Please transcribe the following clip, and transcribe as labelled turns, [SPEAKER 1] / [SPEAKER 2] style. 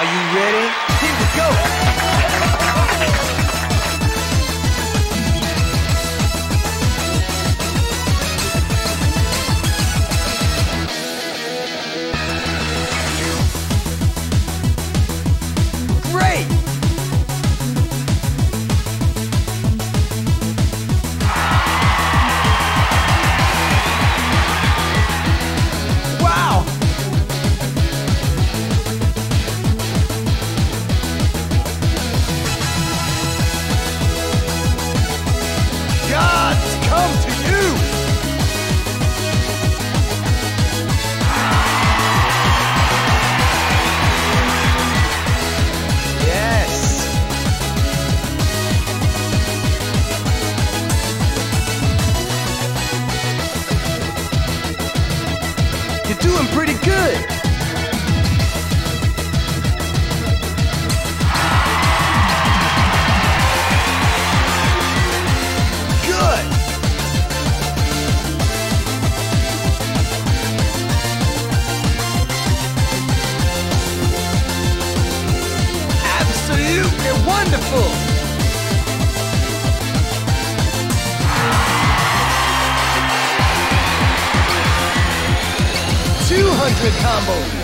[SPEAKER 1] Are you ready? Here we go. doing pretty good. Good. Absolutely wonderful. 200 combos!